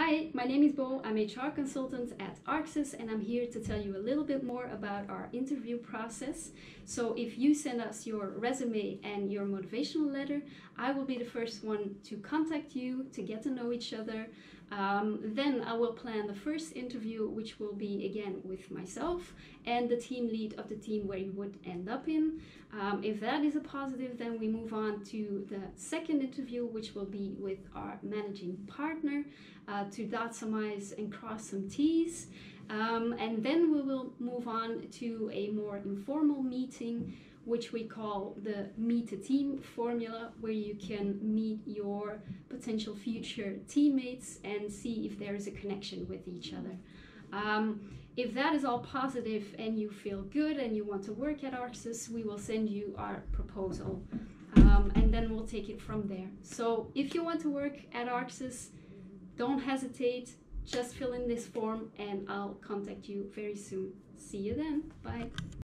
Hi, my name is Bo. I'm HR consultant at Arxus and I'm here to tell you a little bit more about our interview process. So if you send us your resume and your motivational letter, I will be the first one to contact you to get to know each other. Um, then I will plan the first interview, which will be again with myself and the team lead of the team where you would end up in. Um, if that is a positive, then we move on to the second interview, which will be with our managing partner uh, to dot some I's and cross some T's. Um, and then we will move on to a more informal meeting, which we call the Meet a Team formula, where you can meet your potential future teammates and see if there is a connection with each other. Um, if that is all positive and you feel good and you want to work at Arxus, we will send you our proposal. Um, and then we'll take it from there. So if you want to work at Arxus, don't hesitate, just fill in this form and I'll contact you very soon. See you then. Bye.